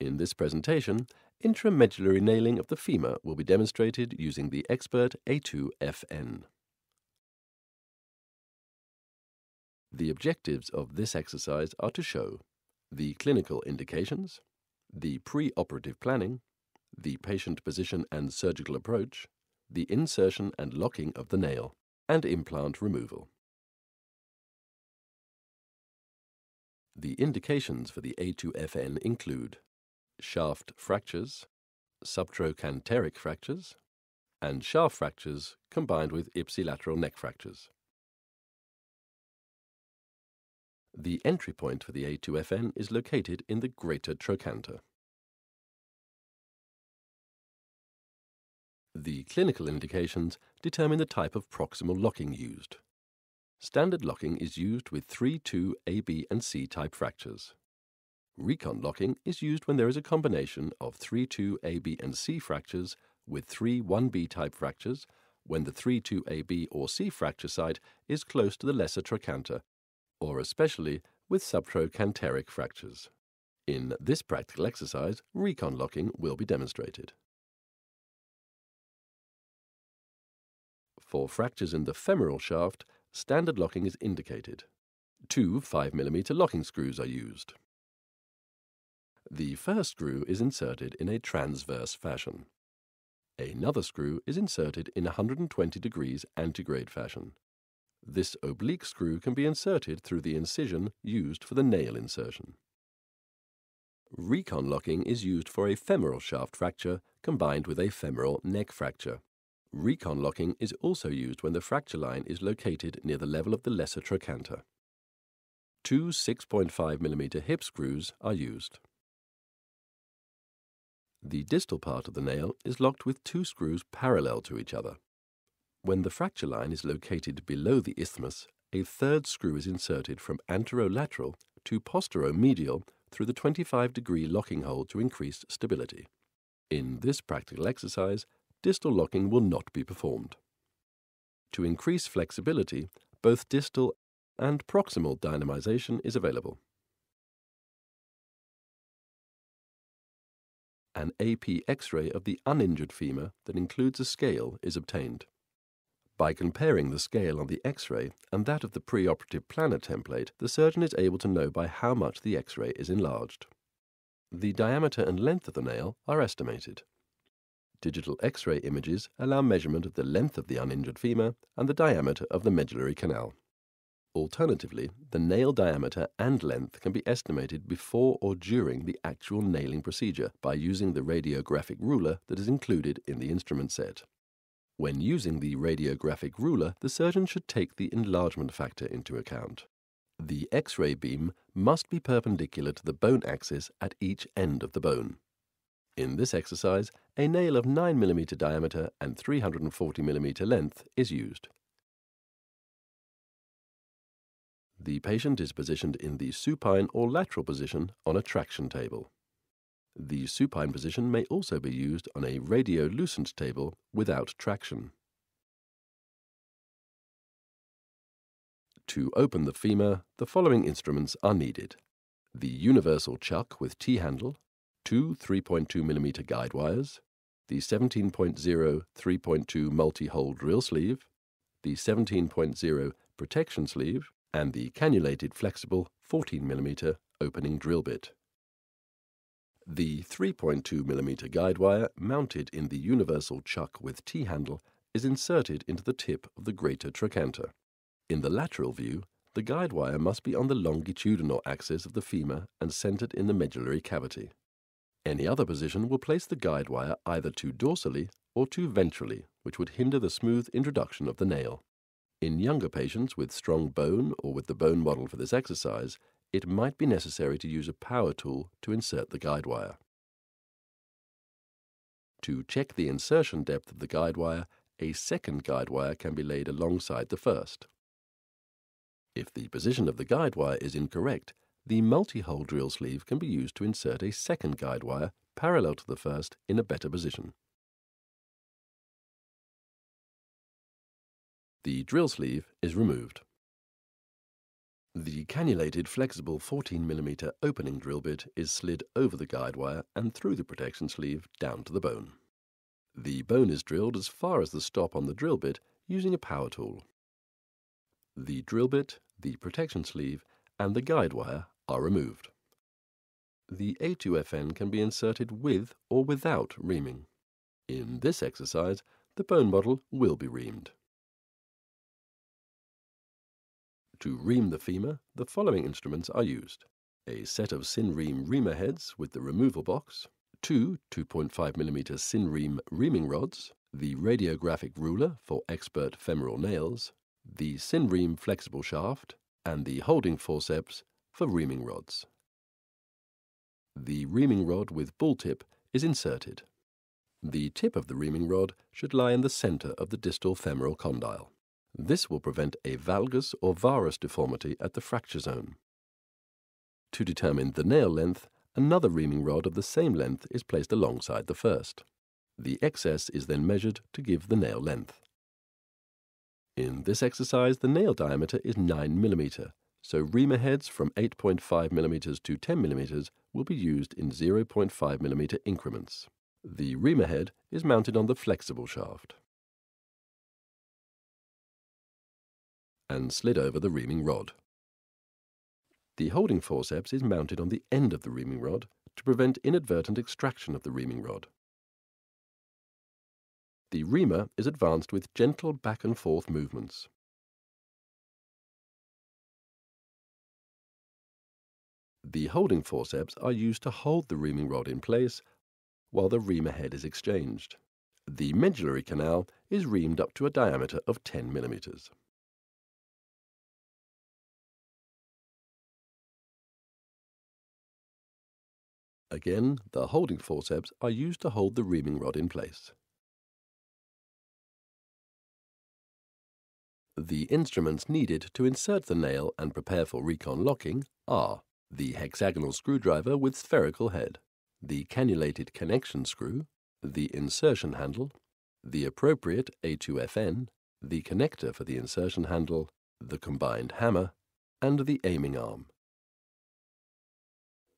In this presentation, intramedullary nailing of the femur will be demonstrated using the Expert A2FN. The objectives of this exercise are to show the clinical indications, the pre-operative planning, the patient position and surgical approach, the insertion and locking of the nail, and implant removal. The indications for the A2FN include shaft fractures, subtrochanteric fractures, and shaft fractures combined with ipsilateral neck fractures. The entry point for the A2FN is located in the greater trochanter. The clinical indications determine the type of proximal locking used. Standard locking is used with 3-2 A, B and C type fractures. Recon locking is used when there is a combination of 3-2 A, B and C fractures with 3-1B type fractures when the 3-2 A, B or C fracture site is close to the lesser trochanter, or especially with subtrochanteric fractures. In this practical exercise, recon locking will be demonstrated. For fractures in the femoral shaft, standard locking is indicated. Two 5mm locking screws are used. The first screw is inserted in a transverse fashion. Another screw is inserted in 120 degrees antegrade fashion. This oblique screw can be inserted through the incision used for the nail insertion. Recon locking is used for a femoral shaft fracture combined with a femoral neck fracture. Recon locking is also used when the fracture line is located near the level of the lesser trochanter. Two 6.5mm hip screws are used. The distal part of the nail is locked with two screws parallel to each other. When the fracture line is located below the isthmus, a third screw is inserted from anterolateral to posteromedial through the 25 degree locking hole to increase stability. In this practical exercise, distal locking will not be performed. To increase flexibility, both distal and proximal dynamization is available. An AP X-ray of the uninjured femur that includes a scale is obtained. By comparing the scale on the X-ray and that of the preoperative planner template, the surgeon is able to know by how much the X-ray is enlarged. The diameter and length of the nail are estimated. Digital X-ray images allow measurement of the length of the uninjured femur and the diameter of the medullary canal. Alternatively, the nail diameter and length can be estimated before or during the actual nailing procedure by using the radiographic ruler that is included in the instrument set. When using the radiographic ruler, the surgeon should take the enlargement factor into account. The X-ray beam must be perpendicular to the bone axis at each end of the bone. In this exercise, a nail of 9mm diameter and 340mm length is used. The patient is positioned in the supine or lateral position on a traction table. The supine position may also be used on a radiolucent table without traction. To open the femur, the following instruments are needed. The universal chuck with T-handle, two 3.2mm guide wires, the 17.0 3.2 multi-hole drill sleeve, the 17.0 protection sleeve, and the cannulated flexible 14mm opening drill bit. The 3.2mm guide wire mounted in the universal chuck with T-handle is inserted into the tip of the greater trochanter. In the lateral view, the guide wire must be on the longitudinal axis of the femur and centered in the medullary cavity. Any other position will place the guide wire either too dorsally or too ventrally, which would hinder the smooth introduction of the nail. In younger patients with strong bone or with the bone model for this exercise, it might be necessary to use a power tool to insert the guide wire. To check the insertion depth of the guide wire, a second guide wire can be laid alongside the first. If the position of the guide wire is incorrect, the multi-hole drill sleeve can be used to insert a second guide wire parallel to the first in a better position. The drill sleeve is removed. The cannulated flexible 14mm opening drill bit is slid over the guide wire and through the protection sleeve down to the bone. The bone is drilled as far as the stop on the drill bit using a power tool. The drill bit, the protection sleeve, and the guide wire are removed. The A2FN can be inserted with or without reaming. In this exercise, the bone model will be reamed. To ream the femur, the following instruments are used. A set of Synream reamer heads with the removal box, two 2.5mm Synream reaming rods, the radiographic ruler for expert femoral nails, the Synream flexible shaft, and the holding forceps for reaming rods. The reaming rod with ball tip is inserted. The tip of the reaming rod should lie in the center of the distal femoral condyle. This will prevent a valgus or varus deformity at the fracture zone. To determine the nail length, another reaming rod of the same length is placed alongside the first. The excess is then measured to give the nail length. In this exercise, the nail diameter is 9 mm, so reamer heads from 8.5 mm to 10 mm will be used in 0.5 mm increments. The reamer head is mounted on the flexible shaft. And slid over the reaming rod. The holding forceps is mounted on the end of the reaming rod to prevent inadvertent extraction of the reaming rod. The reamer is advanced with gentle back and forth movements. The holding forceps are used to hold the reaming rod in place while the reamer head is exchanged. The medullary canal is reamed up to a diameter of 10 millimeters. Again, the holding forceps are used to hold the reaming rod in place. The instruments needed to insert the nail and prepare for recon locking are the hexagonal screwdriver with spherical head, the cannulated connection screw, the insertion handle, the appropriate A2FN, the connector for the insertion handle, the combined hammer, and the aiming arm.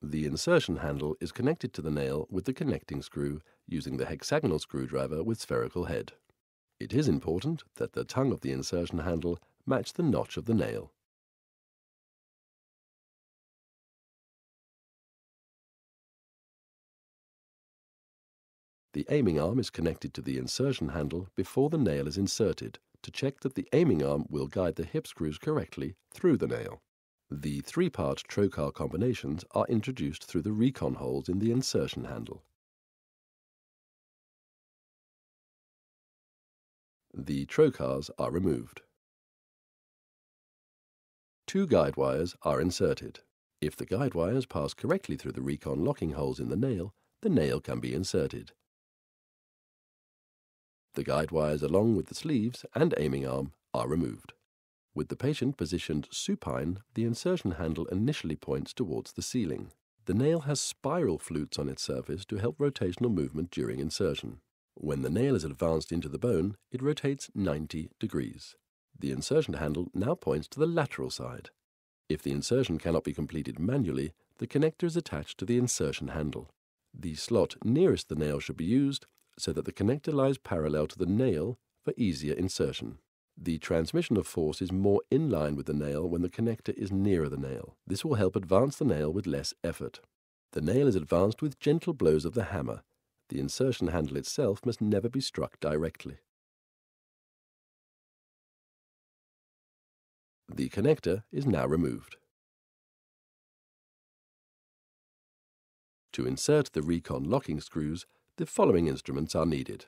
The insertion handle is connected to the nail with the connecting screw using the hexagonal screwdriver with spherical head. It is important that the tongue of the insertion handle match the notch of the nail. The aiming arm is connected to the insertion handle before the nail is inserted to check that the aiming arm will guide the hip screws correctly through the nail. The three-part trocar combinations are introduced through the recon holes in the insertion handle. The trocars are removed. Two guide wires are inserted. If the guide wires pass correctly through the recon locking holes in the nail, the nail can be inserted. The guide wires along with the sleeves and aiming arm are removed. With the patient positioned supine, the insertion handle initially points towards the ceiling. The nail has spiral flutes on its surface to help rotational movement during insertion. When the nail is advanced into the bone, it rotates 90 degrees. The insertion handle now points to the lateral side. If the insertion cannot be completed manually, the connector is attached to the insertion handle. The slot nearest the nail should be used so that the connector lies parallel to the nail for easier insertion. The transmission of force is more in line with the nail when the connector is nearer the nail. This will help advance the nail with less effort. The nail is advanced with gentle blows of the hammer. The insertion handle itself must never be struck directly. The connector is now removed. To insert the Recon locking screws, the following instruments are needed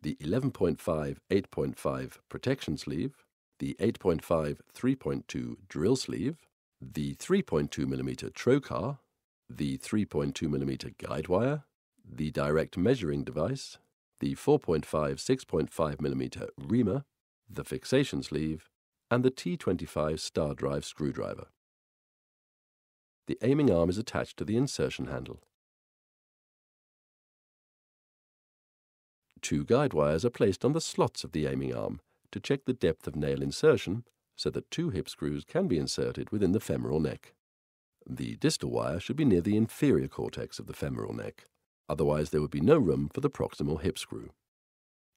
the 11.5 8.5 protection sleeve, the 8.5 3.2 drill sleeve, the 3.2mm trocar, the 3.2mm guide wire, the direct measuring device, the 4.5 6.5mm reamer, the fixation sleeve, and the T25 star drive screwdriver. The aiming arm is attached to the insertion handle. Two guide wires are placed on the slots of the aiming arm to check the depth of nail insertion so that two hip screws can be inserted within the femoral neck. The distal wire should be near the inferior cortex of the femoral neck, otherwise there would be no room for the proximal hip screw.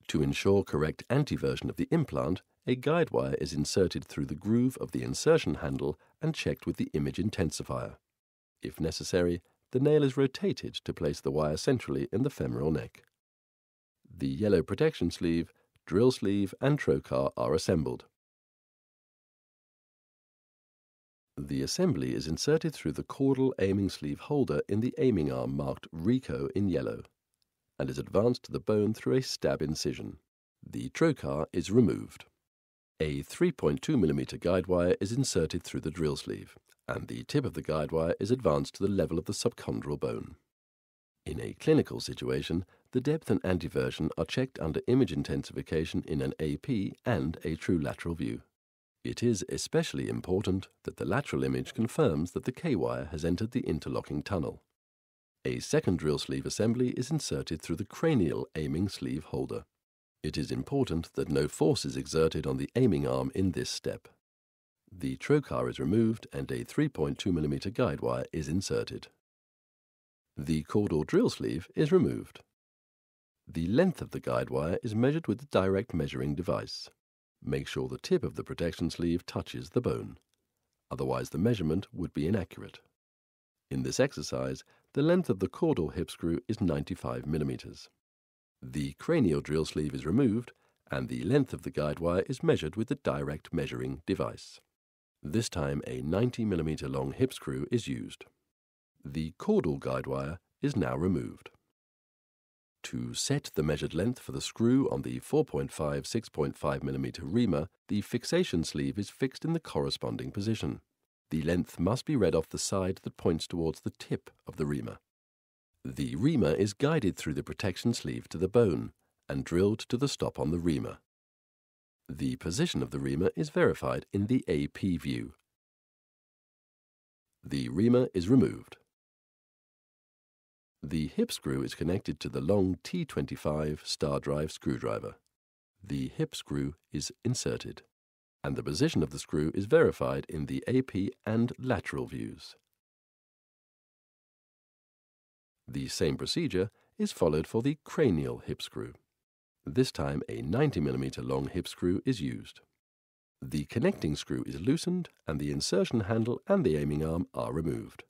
To ensure correct anteversion of the implant, a guide wire is inserted through the groove of the insertion handle and checked with the image intensifier. If necessary, the nail is rotated to place the wire centrally in the femoral neck. The yellow protection sleeve, drill sleeve and trocar are assembled. The assembly is inserted through the caudal aiming sleeve holder in the aiming arm marked RICO in yellow and is advanced to the bone through a stab incision. The trocar is removed. A 3.2 mm guide wire is inserted through the drill sleeve, and the tip of the guide wire is advanced to the level of the subchondral bone. In a clinical situation, the depth and anteversion are checked under image intensification in an AP and a true lateral view. It is especially important that the lateral image confirms that the K-wire has entered the interlocking tunnel. A second drill sleeve assembly is inserted through the cranial aiming sleeve holder. It is important that no force is exerted on the aiming arm in this step. The trocar is removed and a 3.2mm guide wire is inserted. The caudal drill sleeve is removed. The length of the guide wire is measured with the direct measuring device. Make sure the tip of the protection sleeve touches the bone. Otherwise, the measurement would be inaccurate. In this exercise, the length of the caudal hip screw is 95 millimeters. The cranial drill sleeve is removed, and the length of the guide wire is measured with the direct measuring device. This time, a 90 millimeter long hip screw is used. The caudal guide wire is now removed. To set the measured length for the screw on the 4.5 6.5 mm reamer, the fixation sleeve is fixed in the corresponding position. The length must be read off the side that points towards the tip of the reamer. The reamer is guided through the protection sleeve to the bone and drilled to the stop on the reamer. The position of the reamer is verified in the AP view. The reamer is removed. The hip screw is connected to the long T25 star drive screwdriver. The hip screw is inserted, and the position of the screw is verified in the AP and lateral views. The same procedure is followed for the cranial hip screw. This time a 90mm long hip screw is used. The connecting screw is loosened and the insertion handle and the aiming arm are removed.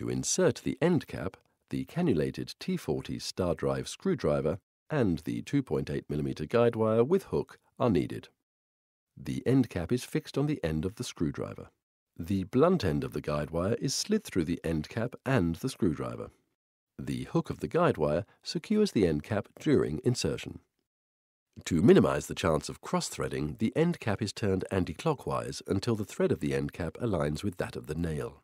To insert the end cap, the cannulated T40 star drive screwdriver and the 2.8mm guide wire with hook are needed. The end cap is fixed on the end of the screwdriver. The blunt end of the guide wire is slid through the end cap and the screwdriver. The hook of the guide wire secures the end cap during insertion. To minimize the chance of cross-threading, the end cap is turned anti-clockwise until the thread of the end cap aligns with that of the nail.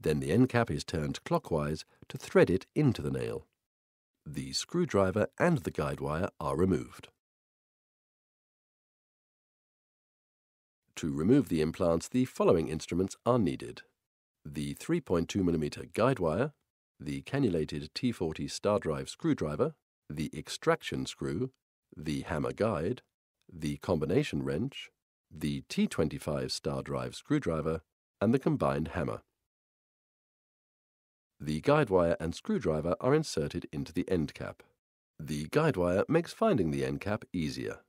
Then the end cap is turned clockwise to thread it into the nail. The screwdriver and the guide wire are removed. To remove the implants, the following instruments are needed. The 3.2mm guide wire, the cannulated T40 star drive screwdriver, the extraction screw, the hammer guide, the combination wrench, the T25 star drive screwdriver, and the combined hammer. The guide wire and screwdriver are inserted into the end cap. The guide wire makes finding the end cap easier.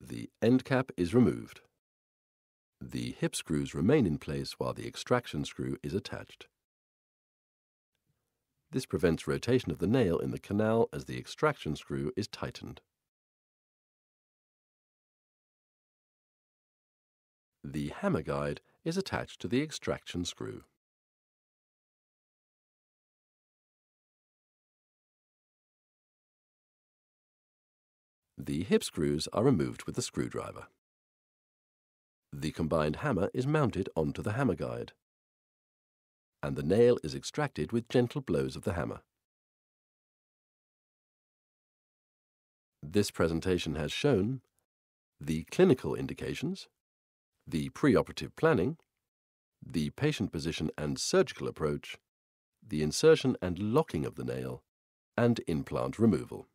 The end cap is removed. The hip screws remain in place while the extraction screw is attached. This prevents rotation of the nail in the canal as the extraction screw is tightened. The hammer guide is attached to the extraction screw. The hip screws are removed with the screwdriver. The combined hammer is mounted onto the hammer guide, and the nail is extracted with gentle blows of the hammer. This presentation has shown the clinical indications, the preoperative planning, the patient position and surgical approach, the insertion and locking of the nail, and implant removal.